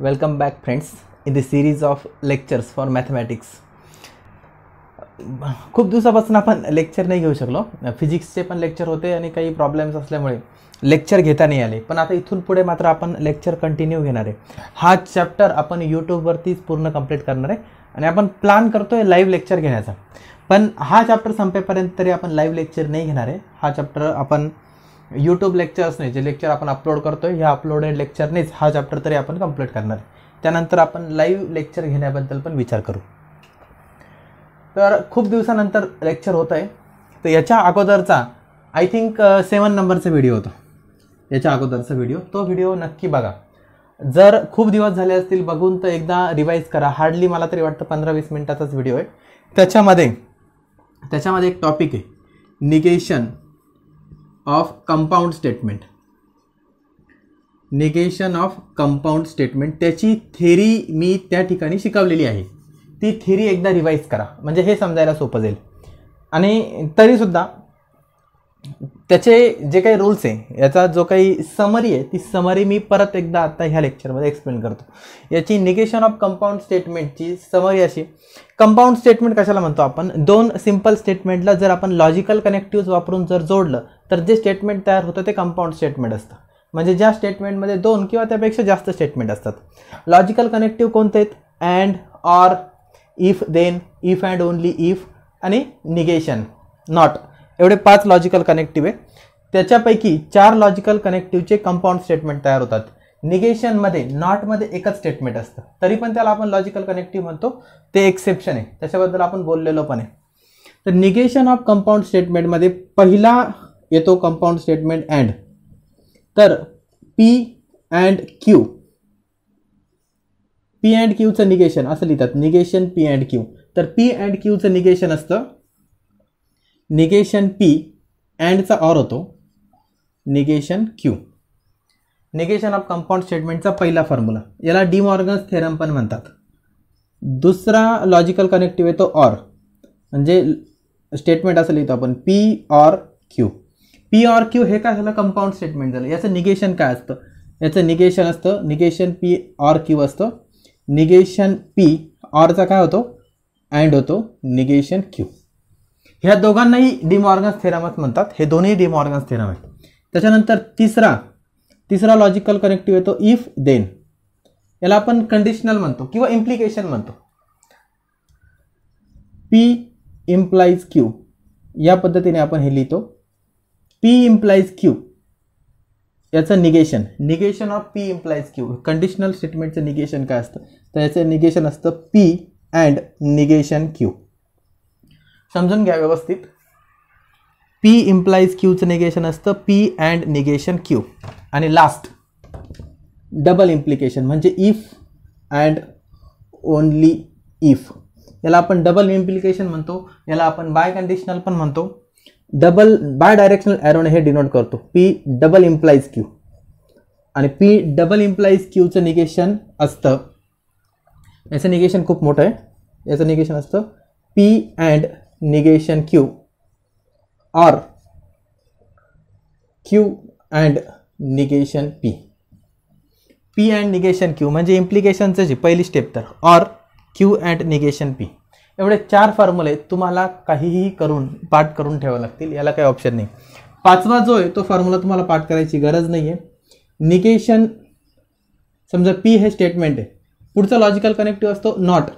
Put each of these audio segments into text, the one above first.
Welcome back, friends, in the series of lectures for mathematics. खूप दिवसापासून आपण lecture नाही घेऊ शकलो. फिजिक्सचे पण लेक्चर होते आणि काही प्रॉब्लेम्स असल्यामुळे लेक्चर घेता नाही आले. पण आता इथून पुढे मात्र आपण लेक्चर कंटिन्यू घेणार आहे. हा चॅप्टर आपण यूट्यूबवरतीच पूर्ण कंप्लीट करणार आहे. आणि आपण प्लॅन आहे लाईव्ह लेक्चर घेण्याचा. पण हा चॅप्टर संपेपर्यंत तरी आपण लाईव्ह लेक्चर नाही घेणार आहे. हा चॅप्टर आपण यूट्यूब लेक्चर्सने जे लेक्चर आपण अपलोड करतोय ह्या अपलोडेड लेक्चरनेच हा चॅप्टर तरी आपण कंप्लीट करणार आहे. त्यानंतर आपण लाईव्ह लेक्चर घेण्याबद्दल पण विचार करू. तर खूप दिवसानंतर लेक्चर होत आहे. तर याच्या अगोदरचा आय थिंक सेवन नंबरचा व्हिडिओ होता. याच्या अगोदरचा व्हिडिओ तो व्हिडिओ नक्की बघा. जर खूप दिवस झाले असतील बघून तर एकदा रिवाईज करा. हार्डली मला तरी वाटतं पंधरा वीस मिनिटाचाच व्हिडिओ आहे. त्याच्यामध्ये त्याच्यामध्ये एक टॉपिक आहे. Negation of compound statement. Negation of compound statement. त्याची थेरी मी त्या ठिकाणी शिकवलेली आहे. ती थेरी एकदा रिवाईज करा. म्हणजे हे समजायला सोपं जाईल. आणि तरीसुद्धा त्याचे जे काही रूल्स आहे याचा जो काही समरी आहे ती समरी मी परत एकदा आता ह्या लेक्चरमध्ये एक्सप्लेन करतो. याची निगेशन ऑफ कंपाऊंड स्टेटमेंटची समरी अशी. कंपाऊंड स्टेटमेंट कशाला म्हणतो आपण? दोन सिंपल स्टेटमेंटला जर आपण लॉजिकल कनेक्टिव्ह वापरून जर जोडलं तर जे स्टेटमेंट तयार होतं ते कंपाऊंड स्टेटमेंट असतं. म्हणजे ज्या स्टेटमेंटमध्ये दोन किंवा त्यापेक्षा जास्त स्टेटमेंट असतात. लॉजिकल कनेक्टिव्ह कोणते आहेत and or if then if and only if आणि निगेशन नॉट एवढे पाच लॉजिकल कनेक्टिव्ह आहे. त्याच्यापैकी चार लॉजिकल कनेक्टिव्हचे कंपाऊंड स्टेटमेंट तयार होतात. निगेशनमध्ये नॉटमध्ये एकच स्टेटमेंट असतं. तरी पण त्याला आपण लॉजिकल कनेक्टिव्ह म्हणतो. ते एक्सेप्शन आहे. त्याच्याबद्दल आपण बोललेलो पण आहे. तर निगेशन ऑफ कंपाऊंड स्टेटमेंटमध्ये पहिला येतो कंपाऊंड स्टेटमेंट अँड तर P and Q P and क्यूचं negation असं लिहितात. निगेशन पी अँड क्यू तर पी अँड क्यूचं निगेशन असतं. निगेशन पी अँडचा ऑर होतो. Negation Q negation of compound स्टेटमेंटचा पहिला फॉर्म्युला याला डिमॉर्गन्स थेरम पण म्हणतात. दुसरा लॉजिकल कनेक्टिव्ह येतो ऑर म्हणजे स्टेटमेंट असं लिहितो आपण. P or Q P or Q हे काय झालं? कंपाऊंड स्टेटमेंट झालं. याचं निगेशन काय असतं? याचं निगेशन असतं निगेशन पी ऑर क्यू असतं. निगेशन पी आरचा काय होतो? अँड होतो. निगेशन क्यू ह्या दोघांनाही डिमॉर्गन्स थेरमच म्हणतात. हे दोन्ही डिमॉर्गन्स थेरम आहेत. त्याच्यानंतर तिसरा तिसरा लॉजिकल कनेक्टिव्ह येतो इफ देन याला आपण कंडिशनल म्हणतो किंवा इम्प्लिकेशन म्हणतो. पी इम्प्लाईज क्यू या पद्धतीने आपण हे लिहितो. पी इम्प्लाइज क्यू याचं negation negation of P implies Q conditional स्टेटमेंटचं negation काय असतं? तर याचं निगेशन असतं पी अँड निगेशन क्यू समजून घ्या व्यवस्थित. पी इम्प्लाइज क्यूचं निगेशन असतं पी अँड निगेशन क्यू आणि लास्ट डबल इम्प्लिकेशन म्हणजे इफ अँड ओनली इफ याला आपण डबल इम्प्लिकेशन म्हणतो. याला आपण बाय कंडिशनल पण म्हणतो. डबल बाय डायरेक्शनल ॲरोने हे डिनोट करतो. पी डबल इम्प्लाईज क्यू आणि पी डबल इम्प्लाईज क्यूचं निगेशन असतं. याचं निगेशन खूप मोठं आहे. याचं निगेशन असतं P and negation Q or Q and negation P P and negation Q म्हणजे इम्प्लिकेशनचं जी पहिली स्टेप तर. Or Q and negation P एवढे चार फॉर्म्युले तुम्हाला काहीही करून पाठ करून ठेवावे लागतील. याला काही ऑप्शन नाही. पाचवा जो आहे तो फॉर्म्युला तुम्हाला पाठ करायची गरज नाही आहे निगेशन समजा पी हे स्टेटमेंट आहे. पुढचा लॉजिकल कनेक्टिव्ह असतो नॉट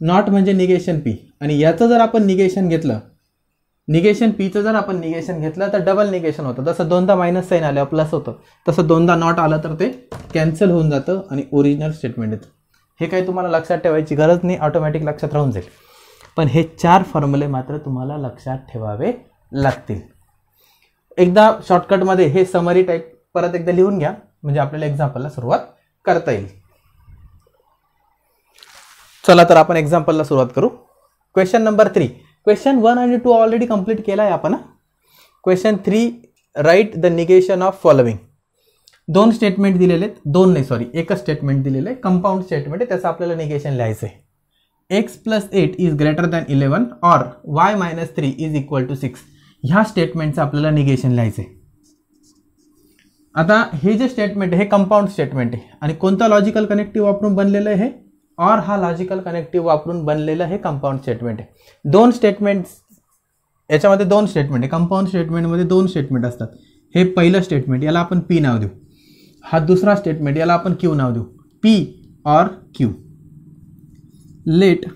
नॉट म्हणजे निगेशन पी आणि याचं जर आपण निगेशन घेतलं निगेशन पीचं जर आपण निगेशन घेतलं तर डबल निगेशन होतं. जसं दोनदा मायनस साईन आल्यावर प्लस होतं. तसं दोनदा नॉट आलं तर ते कॅन्सल होऊन जातं आणि ओरिजिनल स्टेटमेंट येतं. हे काही तुम्हाला लक्षात ठेवायची गरज नाही ऑटोमॅटिक लक्षात राहून जाईल. पण हे चार फॉर्म्युले मात्र तुम्हाला लक्षात ठेवावे लागतील. एकदा शॉर्टकटमध्ये हे समरी टाईप परत एकदा लिहून घ्या म्हणजे आपल्याला एक्झाम्पलला सुरुवात करता येईल. चला तर आपण एक्झाम्पलला सुरुवात करू. Question number three question one आणि टू ऑलरेडी कंप्लीट केला आहे आपण question three write the negation of following दोन स्टेटमेंट दिलेले आहेत. दोन नाही सॉरी एकच स्टेटमेंट दिलेलं आहे. कंपाऊंड स्टेटमेंट आहे. त्याचं आपल्याला निगेशन लिहायचं आहे. X plus eight is greater than eleven or Y minus three is equal to six ह्या स्टेटमेंटचं आपल्याला निगेशन लिहायचं आहे. आता हे जे स्टेटमेंट आहे हे कंपाऊंड स्टेटमेंट आहे. आणि कोणतं लॉजिकल कनेक्टिव्ह वापरून बनलेलं आहे हे? ऑर हा लॉजिकल कनेक्टिव्ह वापरून बनलेलं हे कंपाऊंड स्टेटमेंट आहे. दोन स्टेटमेंट्स याच्यामध्ये दोन स्टेटमेंट आहे. कंपाऊंड स्टेटमेंटमध्ये दोन स्टेटमेंट असतात. हे पहिलं स्टेटमेंट याला आपण पी नाव देऊ. हा दुसरा स्टेटमेंट याला आपण क्यू नाव देऊ. पी ऑर क्यू लेट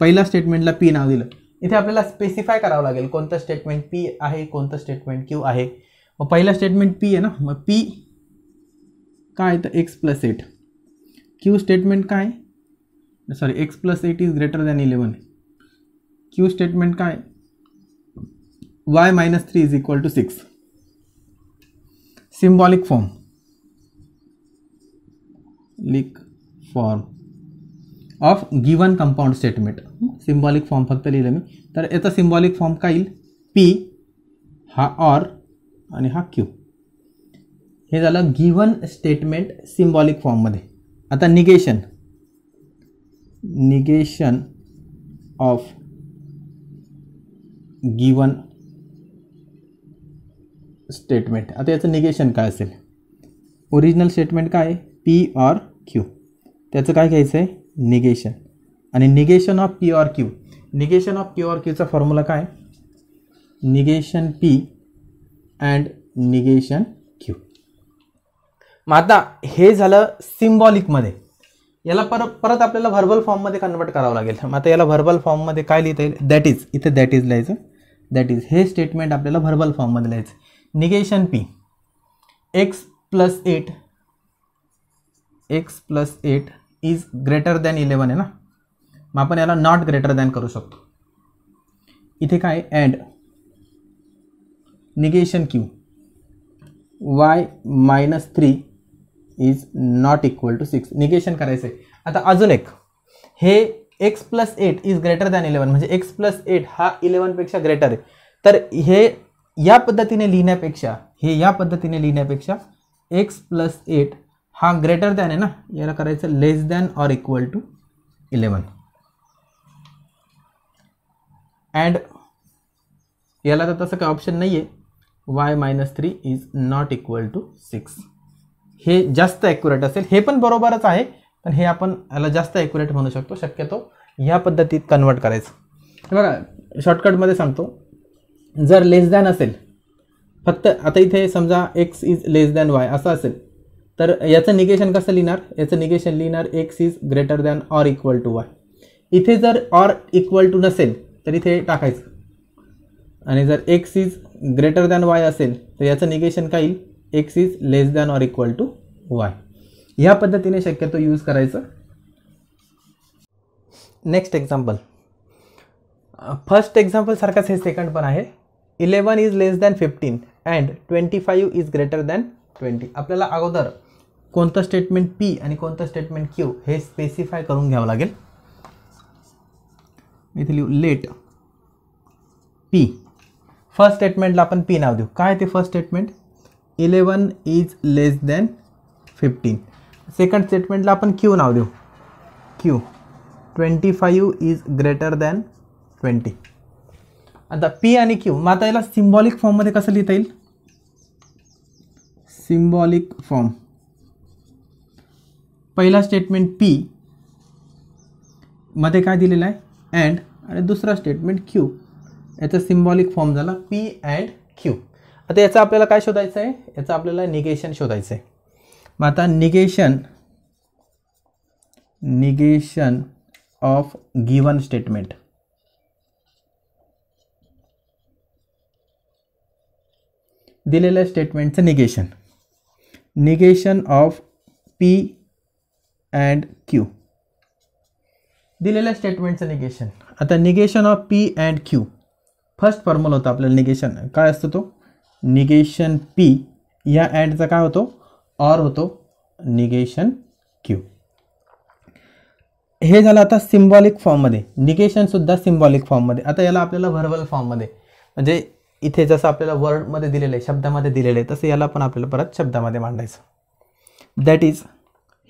पहिल्या स्टेटमेंटला पी नाव दिलं. इथे आपल्याला स्पेसिफाय करावं लागेल कोणतं स्टेटमेंट पी आहे कोणतं स्टेटमेंट क्यू आहे. मग पहिलं स्टेटमेंट पी आहे ना? मग पी काय तर X plus eight Q statement काय? Sorry X plus eight is greater than eleven Q statement काय? Y minus three is equal to six symbolic form symbolic form of given compound statement symbolic form फक्त लिहिलं मी. तर याचा symbolic form काय येईल? P हा or आणि हा क्यू हे झालं गिवन स्टेटमेंट सिम्बॉलिक फॉर्ममध्ये आता negation negation of given statement आता याचं निगेशन काय असेल? ओरिजिनल स्टेटमेंट काय आहे? P or Q. त्याचं काय घ्यायचं आहे निगेशन. आणि negation of P or Q. Negation of P or क्यूचा formula काय? Negation P and negation Q. मग आता हे झालं सिम्बॉलिकमध्ये. याला परत परत आपल्याला व्हर्बल फॉर्ममध्ये कन्वर्ट करावं लागेल. मग आता याला व्हर्बल फॉर्ममध्ये काय लिहिता येईल? दॅट इज इथे दॅट इज लिहायचं. दॅट इज हे स्टेटमेंट आपल्याला व्हर्बल फॉर्ममध्ये लिहायचं. Negation P. X plus eight X plus eight is greater than eleven आहे ना? मग आपण याला नॉट ग्रेटर दॅन करू शकतो. इथे काय and. Negation Q. Y minus three is not equal to six. Negation करायचं आहे आता अजून एक. हे X plus eight is greater than eleven म्हणजे एक्स प्लस एट हा इलेवनपेक्षा ग्रेटर आहे. तर हे या पद्धतीने लिहिण्यापेक्षा हे या पद्धतीने लिहिण्यापेक्षा एक्स प्लस एट हा ग्रेटर दॅन आहे ना? याला करायचं less than or equal to eleven and याला तर तसं काही ऑप्शन नाही आहे Y minus three is not equal to six हे जास्त ॲक्युरेट असेल. हे पण बरोबरच आहे. पण हे आपण याला जास्त ॲक्युरेट म्हणू शकतो. शक्यतो ह्या पद्धतीत कन्वर्ट करायचं. बघा शॉर्टकटमध्ये सांगतो. जर लेस दॅन असेल फक्त आता इथे समजा X is less than Y असं असेल तर याचं निगेशन कसं लिहिणार? याचं निगेशन लिहिणार X is greater than or equal to Y इथे जर ऑर इक्वल टू नसेल तर इथे टाकायचं. आणि जर X is greater than Y असेल तर याचं निगेशन काय येईल? X is less than or equal to Y ह्या पद्धतीने शक्यतो यूज करायचं. नेक्स्ट एक्झाम्पल फर्स्ट एक्झाम्पलसारखाच हे सेकंड पण आहे. Eleven is less than fifteen and twenty five is greater than twenty आपल्याला अगोदर कोणतं स्टेटमेंट पी आणि कोणतं स्टेटमेंट क्यू हे स्पेसिफाय करून घ्यावं लागेल. इथे लिहू लेट पी फर्स्ट स्टेटमेंटला आपण पी नाव देऊ. काय ते first statement eleven is less than fifteen second स्टेटमेंटला आपण क्यू नाव देऊ. Q twenty five is greater than twenty आता पी आणि क्यू मग आता याला सिम्बॉलिक फॉर्ममध्ये कसं लिहिता येईल? सिम्बॉलिक फॉर्म पहिला स्टेटमेंट पी मध्ये काय दिलेलं आहे? अँड आणि दुसरा स्टेटमेंट क्यू याचा सिम्बॉलिक फॉर्म झाला पी अँड क्यू आता याचं आपल्याला काय शोधायचं आहे? याचं आपल्याला निगेशन शोधायचं आहे. मग आता negation negation of given statement दिलेल्या स्टेटमेंटचं negation negation of P and Q. दिलेल्या स्टेटमेंटचं निगेशन आता negation of P and Q first formula होता आपल्याला निगेशन काय असतो तो? निगेशन पी या अँडचा काय होतो? ऑर होतो निगेशन क्यू हे झालं आता सिम्बॉलिक फॉर्ममध्ये निगेशनसुद्धा सिम्बॉलिक फॉर्ममध्ये आता याला आपल्याला व्हर्बल फॉर्ममध्ये म्हणजे इथे जसं आपल्याला वर्डमध्ये दिलेलं आहे शब्दामध्ये दिलेलं आहे तसं याला पण आपल्याला परत शब्दामध्ये मांडायचं. दॅट इज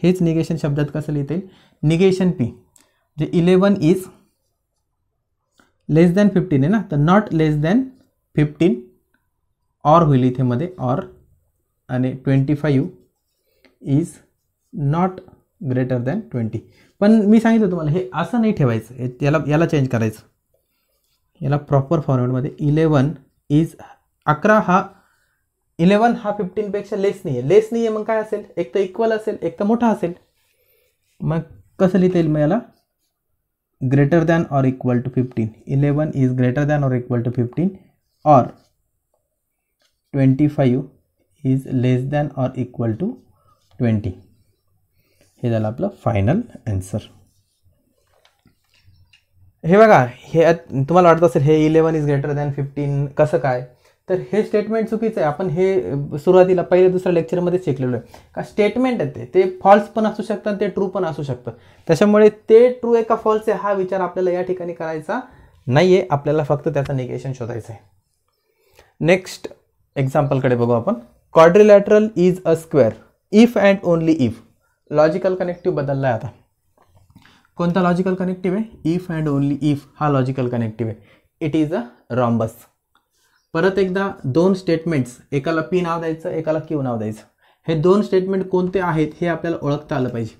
हेच निगेशन शब्दात कसं लिहिता येईल निगेशन पी. जे eleven is less than fifteen आहे ना? तर not less than fifteen or होईल इथेमध्ये ऑर. आणि twenty five is not greater than twenty. पण मी सांगितलं तुम्हाला हे असं नाही ठेवायचं. हे याला याला चेंज करायचं. याला प्रॉपर फॉर्मॅटमध्ये इलेवन इज अकरा हा इलेवन हा फिफ्टीनपेक्षा लेस नाही आहे लेस नाही आहे मग काय असेल? एक तर इक्वल असेल एक तर मोठा असेल. मग कसं लिहिता येईल मग याला? Greater than or equal to fifteen eleven is greater than or equal to fifteen or twenty five is less than or equal to twenty हे झालं आपलं फायनल आन्सर हे बघा हे तुम्हाला वाटत असेल हे eleven is greater than fifteen कसं काय? तर हे स्टेटमेंट चुकीचं आहे. आपण हे सुरुवातीला पहिल्या दुसऱ्या लेक्चरमध्ये शिकलेलो आहे. का स्टेटमेंट आहे ते. ते फॉल्स पण असू शकतात आणि ते ट्रू पण असू शकतं. त्याच्यामुळे ते ट्रू आहे का फॉल्स आहे हा विचार आपल्याला या ठिकाणी करायचा नाही आहे आपल्याला फक्त त्याचं निगेशन शोधायचं आहे. नेक्स्ट एक्झाम्पलकडे बघू आपण. Quadrilateral is a square if and only if logical connective बदलला आहे आता. कोणता लॉजिकल कनेक्टिव्ह आहे? इफ अँड ओनली इफ हा लॉजिकल कनेक्टिव्ह आहे. इट इज अ रॉम्बस परत एकदा दोन स्टेटमेंट्स एकाला पी नाव द्यायचं एकाला क्यू नाव द्यायचं. हे दोन स्टेटमेंट कोणते आहेत हे आपल्याला ओळखता आलं पाहिजे.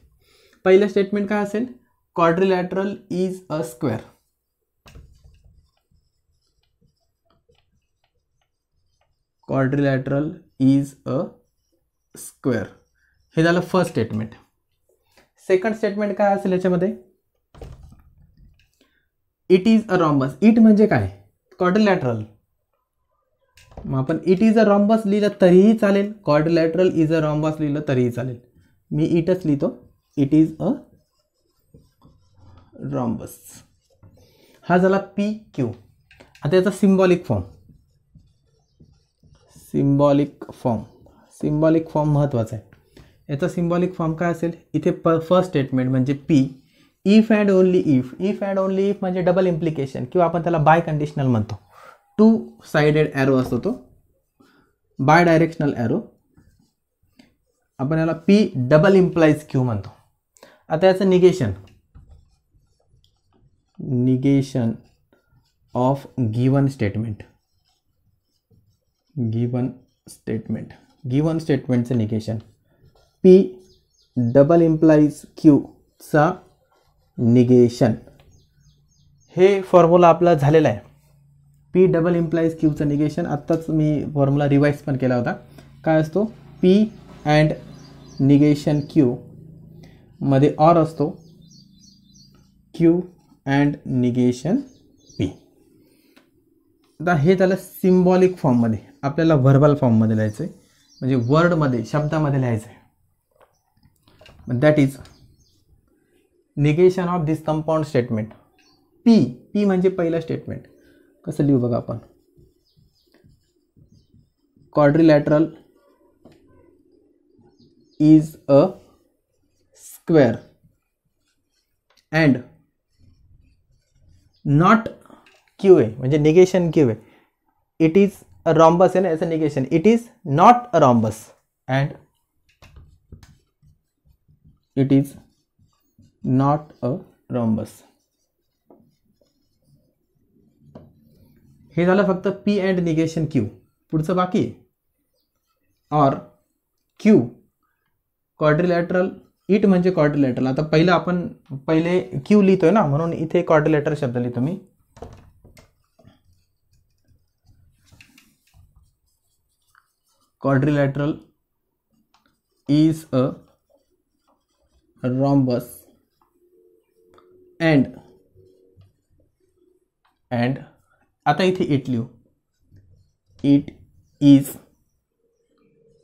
पहिलं स्टेटमेंट काय असेल? Quadrilateral is a square quadrilateral is a square हे झालं फर्स्ट स्टेटमेंट सेकंड स्टेटमेंट काय असेल याच्यामध्ये? It is a rhombus it म्हणजे काय? क्वाड्रिलॅटरल मग आपण इट इज अ रॉम्बस लिहिलं तरीही चालेल. कॉर्डलॅटरल इज अ रॉम्बस लिहिलं तरीही चालेल. मी इटच लिहितो. इट इज अ रॉम्बस हा झाला पी क्यू आता याचा symbolic form symbolic form symbolic form महत्त्वाचा आहे. याचा सिम्बॉलिक फॉर्म काय असेल? इथे प फर्स्ट स्टेटमेंट म्हणजे P if and only if if and only if म्हणजे डबल इम्प्लिकेशन किंवा आपण त्याला बाय कंडिशनल म्हणतो. टू साइडेड ॲरो असतो तो. बाय डायरेक्शनल ॲरो आपण याला पी डबल इम्प्लाइज क्यू म्हणतो. आता याचं negation negation of given statement given statement given स्टेटमेंटचं negation P double implies क्यूचा निगेशन हे फॉर्म्युला आपला झालेला आहे. पी डबल इम्प्लाईज क्यूचं निगेशन आत्ताच मी फॉर्म्युला रिवाईज पण केला होता. काय असतो? पी अँड निगेशन क्यू मध्ये ऑर असतो. क्यू अँड निगेशन पी आता हे झालं सिम्बॉलिक फॉर्ममध्ये आपल्याला व्हर्बल फॉर्ममध्ये लिहायचं आहे म्हणजे वर्डमध्ये शब्दामध्ये लिहायचं आहे that is negation of this compound statement P P म्हणजे पहिलं स्टेटमेंट कसं लिहू बघा आपण is a square and not Q म्हणजे निगेशन क्यू आहे इट इज़ अ रॉम्बस आहे ना? याचं negation it is not a rhombus and it is not a rhombus हे झालं फक्त पी अँड निगेशन क्यू पुढचं बाकी ऑर क्यू क्वाड्रिलॅटरल इट म्हणजे क्वाड्रिलॅटरल आता पहिलं आपण पहिले क्यू लिहितोय ना म्हणून इथे क्वाड्रिलॅटर शब्द लिहितो मी. Quadrilateral is a rhombus and and आता इथे इट लिहू. इट इज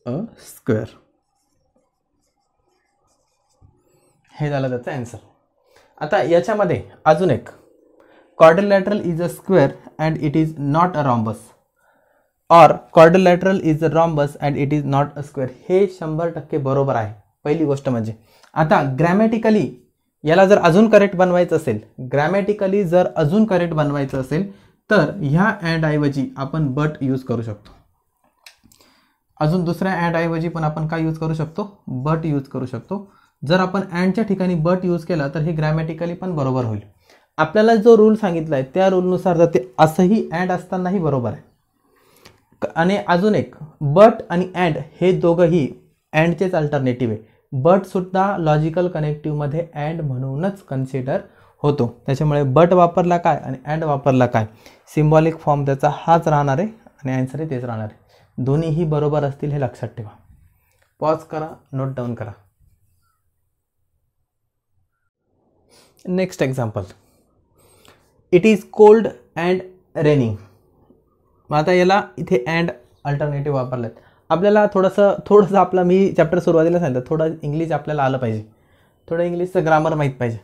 अ स्क्वेअर हे झालं त्याचं अँसर आता याच्यामध्ये अजून एक. Quadrilateral is a square and it is not a rhombus or quadrilateral is a rhombus and it is not a square हे शंभर टक्के बरोबर आहे. पहिली गोष्ट म्हणजे. आता ग्रॅमॅटिकली याला जर अजून करेक्ट बनवायचं असेल ग्रॅमॅटिकली जर अजून करेक्ट बनवायचं असेल तर ह्या अँडऐवजी आपण बट यूज करू शकतो. अजून दुसऱ्या अँडऐवजी पण आपण काय यूज करू शकतो? बट यूज करू शकतो. जर आपण अँडच्या ठिकाणी बट यूज केला तर हे ग्रॅमॅटिकली पण बरोबर होईल. आपल्याला जो रूल सांगितला आहे त्या रूलनुसार जर ते असंही अँड असतानाही बरोबर आहे. आणि अजून एक बट आणि अँड हे दोघंही अँडचेच अल्टरनेटिव्ह आहे. बट सुद्धा लॉजिकल कनेक्टिव्हमध्ये अँड म्हणूनच कन्सिडर होतो. त्याच्यामुळे बट वापरला काय आणि अँड वापरला काय? सिम्बॉलिक फॉर्म त्याचा हाच राहणार आहे आणि आन्सर आहे तेच राहणार आहे. दोन्हीही बरोबर असतील हे लक्षात ठेवा. पॉज करा नोट डाऊन करा. Next example it is cold and raining मग आता याला इथे अँड अल्टरनेटिव्ह वापरलेत. आपल्याला थोडंसं थोडंसं आपलं मी चॅप्टर सुरुवातीला सांगितलं थोडं इंग्लिश आपल्याला आलं पाहिजे. थोडं इंग्लिशचं ग्रामर माहीत पाहिजे.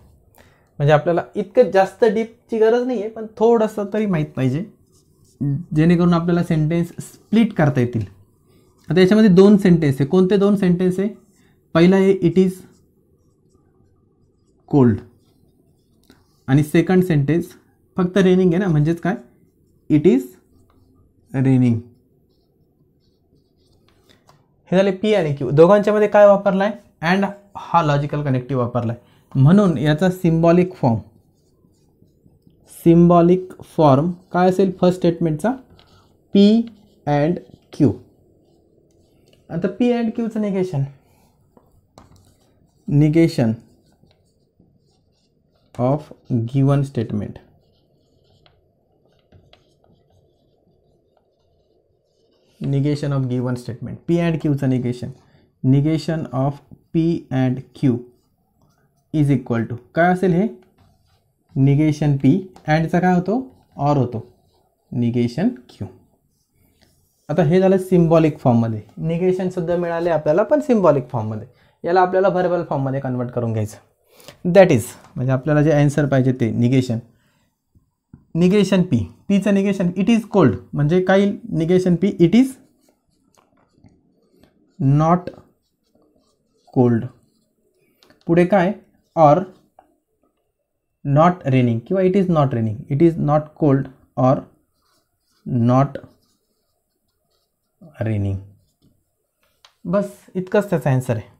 म्हणजे आपल्याला इतकं जास्त डीपची गरज नाही आहे पण थोडंसं तरी माहीत पाहिजे. जेणेकरून आपल्याला सेंटेन्स स्प्लिट करता येतील. आता याच्यामध्ये दोन सेंटेन्स आहे. कोणते दोन सेंटेन्स आहे? पहिला आहे इट इज कोल्ड आणि सेकंड सेंटेन्स फक्त रेनिंग आहे ना. म्हणजेच काय? इट इज रेनिंग हे झाले पी आणि क्यू दोघांच्यामध्ये काय वापरला आहे अँड हा लॉजिकल कनेक्टिव्ह वापरला आहे म्हणून याचा सिम्बॉलिक फॉर्म सिम्बॉलिक फॉर्म काय असेल फर्स्ट स्टेटमेंटचा पी अँड क्यू आता P and क्यूचं negation negation of given statement negation of given statement P and क्यूचं negation negation of P and Q is equal to काय असेल हे? निगेशन पी अँडचा काय होतो? Or होतो. निगेशन क्यू आता हे झालं सिम्बॉलिक फॉर्ममध्ये निगेशनसुद्धा मिळाले आपल्याला पण सिम्बॉलिक फॉर्ममध्ये याला आपल्याला व्हर्बल फॉर्ममध्ये कन्वर्ट करून घ्यायचं. दॅट इज म्हणजे आपल्याला जे ॲन्सर पाहिजे ते निगेशन निगेशन पी पीचं निगेशन इट इज कोल्ड म्हणजे काही negation P it is not cold पुढे काय? ऑर नॉट रेनिंग किंवा it is not raining it is not cold or not raining बस इतकंच त्याचा ॲन्सर आहे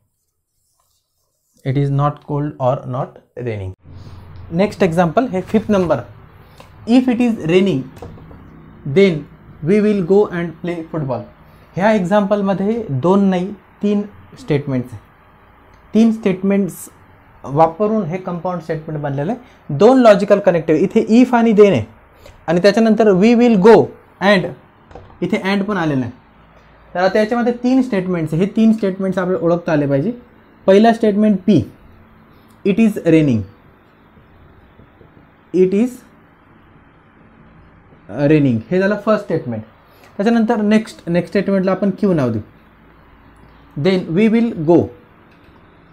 it is not cold or not raining next example हे fifth number if it is raining then we will go and play football ह्या एक्झाम्पलमध्ये दोन नाही तीन statements आहे. तीन स्टेटमेंट्स वापरून हे कंपाऊंड स्टेटमेंट बनलेलं आहे. दोन लॉजिकल कनेक्टिव्ह इथे इफ आणि देन आहे. आणि त्याच्यानंतर वी विल गो अँड इथे अँड पण आलेलं आहे. तर आता याच्यामध्ये तीन स्टेटमेंट्स हे तीन स्टेटमेंट्स आपल्याला ओळखता आले पाहिजे. पहिला statement P it is raining it is raining हे झालं फर्स्ट स्टेटमेंट त्याच्यानंतर नेक्स्ट नेक्स्ट स्टेटमेंटला आपण क्यू नाव देऊ. Then we will go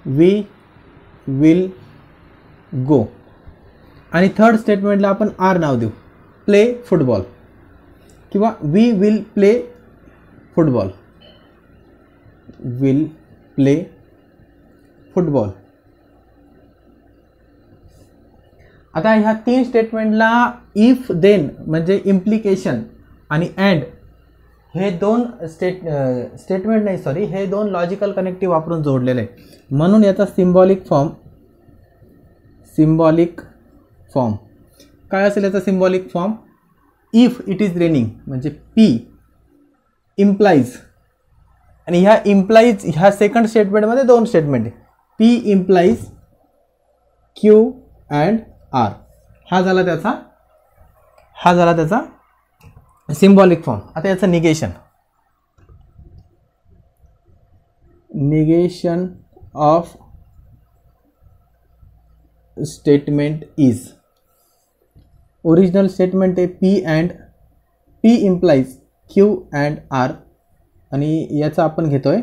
we will go आणि थर्ड स्टेटमेंटला आपण आर नाव देऊ. प्ले फुटबॉल किंवा we will play football will play football आता ह्या तीन स्टेटमेंटला इफ देन म्हणजे इम्प्लिकेशन आणि अँड हे दोन स्टेट स्टेटमेंट नाही सॉरी हे दोन लॉजिकल कनेक्टिव्ह वापरून जोडलेले आहे म्हणून याचा सिम्बॉलिक फॉर्म सिम्बॉलिक फॉर्म काय असेल याचा symbolic form if it is raining म्हणजे पी इम्प्लाईज आणि ह्या इम्प्लाईज ह्या सेकंड स्टेटमेंटमध्ये दोन स्टेटमेंट आहे. P implies Q and R हा झाला त्याचा हा झाला त्याचा सिम्बॉलिक फॉर्म आता याचं negation negation of statement is original statement आहे P and P implies Q and R आणि याचं आपण घेतो आहे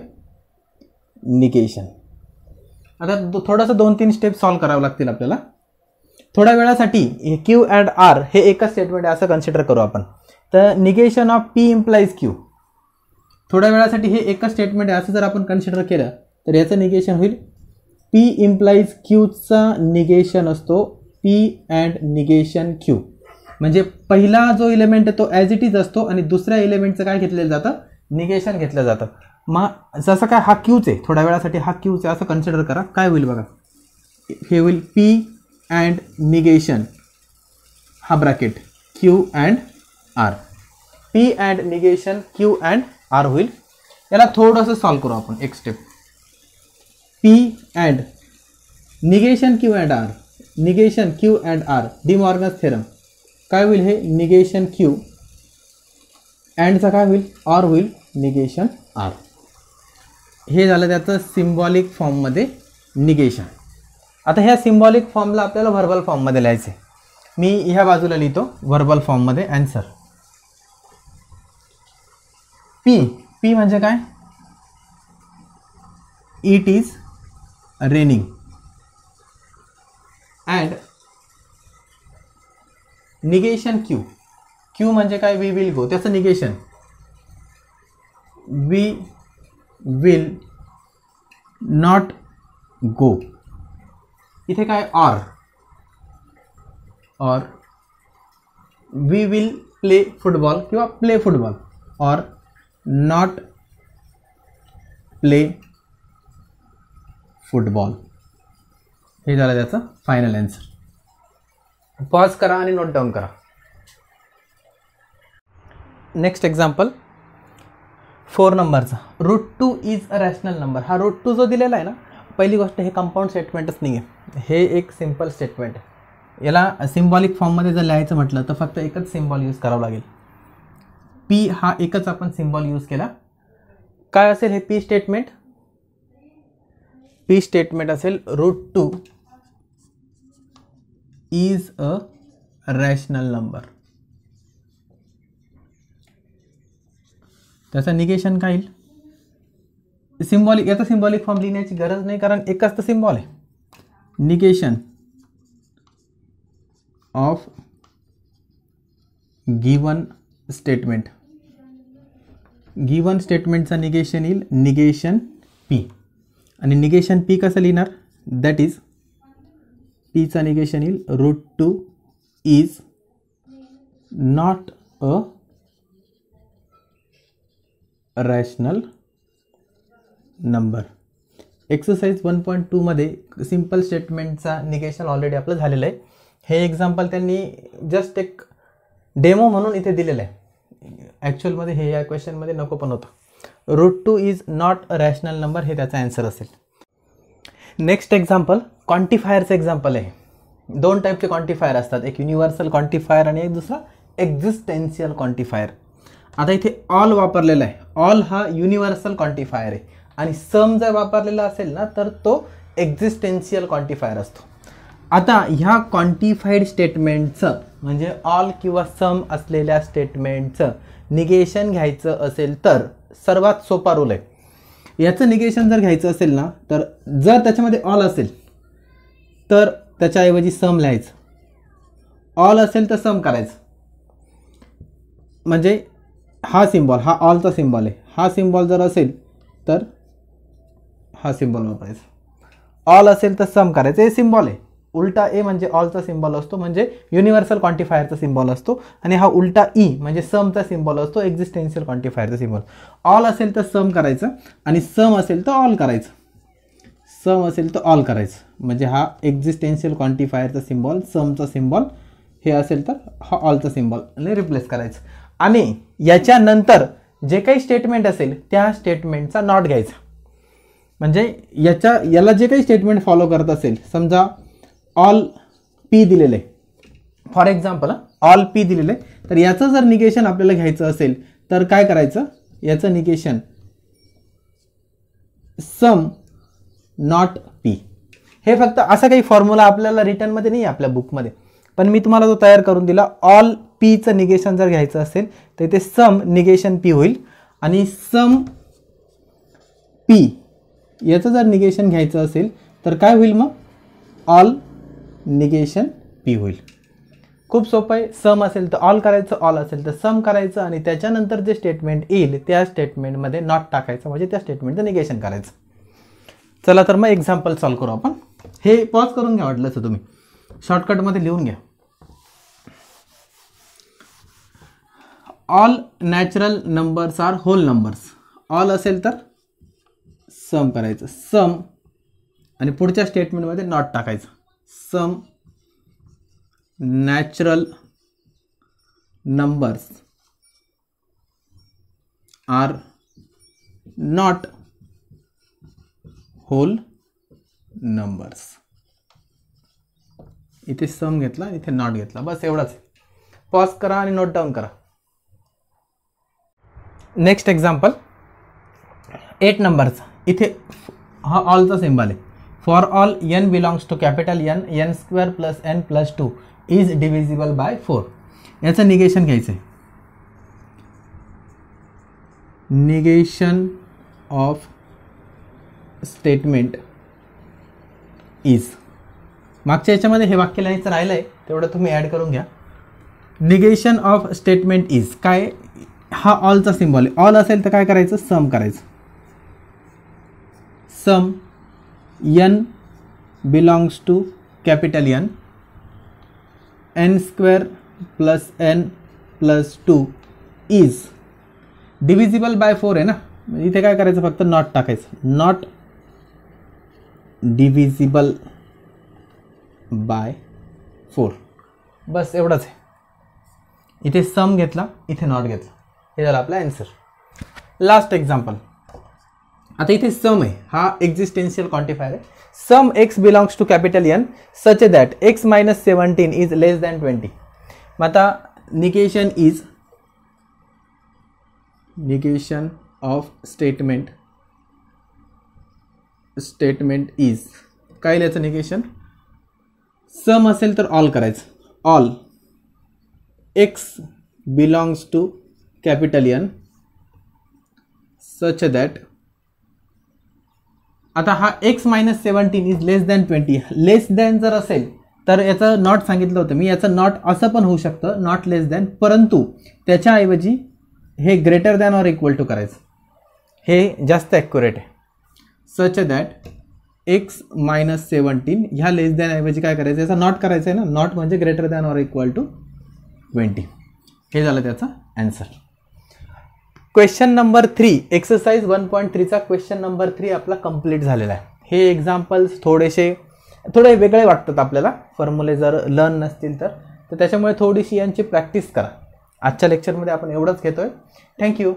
निगेशन आता दो थोडंसं दोन तीन स्टेप सॉल्व करावं लागतील आपल्याला. थोड्या वेळासाठी क्यू अँड आर हे एकच स्टेटमेंट आहे असं कन्सिडर करू आपण. तर negation of P implies Q थोड्या वेळासाठी हे एकच स्टेटमेंट आहे असं जर आपण कन्सिडर केलं तर याचं निगेशन होईल. पी इम्प्लाईज क्यूचा निगेशन असतो पी अँड निगेशन क्यू म्हणजे पहिला जो इलेमेंट आहे तो ॲज इट इज असतो आणि दुसऱ्या इलेमेंटचं काय घेतलेलं जातं? निगेशन घेतलं जातं. मग जसं काय हा क्यूच आहे थोड्या वेळासाठी हा क्यूच आहे असं कन्सिडर करा. काय होईल बघा? हे होईल पी अँड निगेशन हा bracket Q and R P and negation Q and R होईल. याला थोडंसं सॉल्व करू आपण एक step P and negation Q and R negation Q and R De Morgan's theorem काय होईल हे? निगेशन क्यू अँडचा काय होईल? आर होईल. निगेशन आर हे झालं त्याचं सिम्बॉलिक फॉर्ममध्ये निगेशन आता ह्या सिम्बॉलिक फॉर्मला आपल्याला व्हर्बल फॉर्ममध्ये लिहायचं आहे मी ह्या बाजूला लिहितो व्हर्बल फॉर्ममध्ये अँसर पी पी म्हणजे काय? It is raining and negation Q Q म्हणजे काय? वी विल गो त्याचं negation we will not go इथे काय? Or or we will play football किंवा play football or not play football हे झालं त्याचं फायनल आन्सर पॉज करा आणि नोट डाऊन करा. नेक्स्ट एक्झाम्पल फोर नंबरचा root two is a rational number हा रूट टू जो दिलेला आहे ना पहिली गोष्ट हे कंपाऊंड स्टेटमेंटच नाही आहे हे एक सिंपल स्टेटमेंट आहे. याला सिम्बॉलिक फॉर्ममध्ये जर लिहायचं म्हटलं तर फक्त एकच सिम्बॉल यूज करावं लागेल. पी हा आपण सिम्बॉल यूज़ हे पी स्टेटमेंट पी स्टेटमेंट असेल root two is a rational number negation काय येईल? सिम्बॉलिक याचा सिम्बॉलिक फॉर्म गरज नाही कारण एकच तर आहे. Negation of given statement given स्टेटमेंटचा negation येईल. निगेशन पी आणि निगेशन पी कसं लिहिणार? दॅट इज पीचा निगेशन येईल. Root two is not a rational number exercise one point टूमध्ये सिंपल स्टेटमेंटचा निगेशन ऑलरेडी आपलं झालेलं आहे. हे एक्झाम्पल त्यांनी जस्ट एक डेमो म्हणून इथे दिलेलं आहे. ॲक्च्युअलमध्ये हे या क्वेश्चनमध्ये नको पण होतं. Root two is not a rational number हे त्याचा ॲन्सर असेल. नेक्स्ट एक्झाम्पल क्वांटिफायरचं एक्झाम्पल आहे. दोन टाईपचे क्वांटिफायर असतात. एक युनिव्हर्सल क्वांटिफायर आणि एक दुसरा एक्झिस्टेन्शियल क्वांटिफायर आता इथे ऑल वापरलेला आहे. ऑल हा युनिव्हर्सल क्वांटिफायर आहे. आणि सम जर वापरलेला असेल ना तर तो एक्झिस्टेन्शियल क्वांटिफायर असतो. आता ह्या क्वांटिफाईड स्टेटमेंटचं म्हणजे ऑल किंवा सम असलेल्या स्टेटमेंटचं निगेशन घ्यायचं असेल तर सर्वात सोपा रूल आहे. याचं निगेशन जर घ्यायचं असेल ना तर जर त्याच्यामध्ये ऑल असेल तर त्याच्याऐवजी सम लिहायचं. ऑल असेल तर सम करायचं. म्हणजे हा सिम्बॉल हा ऑलचा सिम्बॉल आहे. हा सिम्बॉल जर असेल तर हा सिम्बॉल वापरायचा. ऑल असेल तर सम करायचं. हे सिम्बॉल आहे. उलटा ए म्हणजे ऑलचा सिम्बॉल असतो म्हणजे युनिव्हर्सल क्वांटिफायरचा सिम्बॉल असतो आणि हा उलटा ई म्हणजे समचा सिम्बॉल असतो एक्झिस्टेन्शियल क्वांटिफायरचा सिम्बॉल ऑल असेल तर सम करायचं आणि सम असेल तर ऑल करायचं. सम असेल तर ऑल करायचं. म्हणजे हा एक्झिस्टेन्शियल क्वांटिफायरचा सिम्बॉल समचा सिम्बॉल हे असेल तर हा ऑलचा सिम्बॉल आणि रिप्लेस करायचं. आणि याच्यानंतर जे काही स्टेटमेंट असेल त्या स्टेटमेंटचा नॉट घ्यायचा. म्हणजे याच्या याला जे काही स्टेटमेंट फॉलो करत असेल समजा ऑल पी दिलेलं. आहे फॉर एक्झाम्पल ऑल पी दिलेलं. आहे तर याचं जर निगेशन आपल्याला घ्यायचं असेल तर काय करायचं? याचं निगेशन सम नॉट पी हे फक्त असा काही फॉर्म्युला आपल्याला रिटर्नमध्ये नाही आहे आपल्या बुकमध्ये पण मी तुम्हाला तो तयार करून दिला ऑल पीचं निगेशन जर घ्यायचं असेल तर ते सम निगेशन पी होईल. आणि सम पी याचं जर निगेशन घ्यायचं असेल तर काय होईल मग? ऑल निगेशन पी होईल. खूप सोपं आहे. सम असेल तर ऑल करायचं ऑल असेल तर सम करायचं आणि त्याच्यानंतर जे स्टेटमेंट येईल त्या स्टेटमेंटमध्ये नॉट टाकायचं. म्हणजे त्या स्टेटमेंटचं निगेशन करायचं. चला तर मग एक्झाम्पल सॉल्व करू आपण. हे पॉज करून घ्या वाटलं तुम्ही. शॉर्टकटमध्ये लिहून घ्या. All natural numbers are whole numbers all असेल तर सम करायचं. सम आणि पुढच्या स्टेटमेंटमध्ये नॉट टाकायचं. Some natural numbers are not whole numbers. इथे सम घेतला इथे नॉट घेतला. बस एवढाच. पॉज करा आणि नोट डाऊन करा. Next example. एट नंबरचा इथे हा ऑलचा सिम्बॉल आहे. For all N belongs to capital N N square plus N plus two is divisible by four याचं निगेशन घ्यायचं आहे. निगेशन ऑफ स्टेटमेंट इज मागच्या याच्यामध्ये हे वाक्य लिहायचं राहिलं आहे तेवढं तुम्ही ॲड करून घ्या. निगेशन ऑफ स्टेटमेंट इज काय? हा ऑलचा सिम्बॉल आहे. ऑल असेल तर काय करायचं? सम करायचं. Some n belongs to capital N n square plus N plus two is divisible by four आहे ना इथे काय करायचं फक्त? नॉट टाकायचं. नॉट डिव्हिजिबल बाय फोर बस एवढंच आहे. इथे सम घेतला इथे नॉट घेतला. हे झालं आपला आन्सर लास्ट एक्झाम्पल आता इथे सम आहे. हा एक्झिस्टेन्शियल क्वांटिफायर आहे. Some X belongs to capital N such that X minus seventeen is less than twenty मग आता negation is negation of statement statement is काय लिहायचं निगेशन सम असेल तर ऑल करायचं. All X belongs to capital N such that आता हा X minus seventeen is less than twenty less than जर असेल तर याचं नॉट सांगितलं होतं. मी याचं नॉट असं पण होऊ शकतं नॉट लेस दॅन परंतु त्याच्याऐवजी हे greater than or equal to करायचं. हे जास्त ॲक्युरेट आहे. Such that X minus seventeen ह्या लेस दॅन ऐवजी काय करायचं? याचा नॉट करायचं आहे ना? नॉट म्हणजे greater than or equal to twenty हे झालं त्याचा answer question number three exercise one point थ्रीचा question number three आपला कंप्लीट झालेला आहे. हे एक्झाम्पल्स थोडेसे थोडे वेगळे वाटतात आपल्याला. फॉर्म्युले जर लर्न नसतील तर. तर त्याच्यामुळे थोडीशी यांची प्रॅक्टिस करा. आजच्या लेक्चरमध्ये आपण एवढंच घेतोय. थँक्यू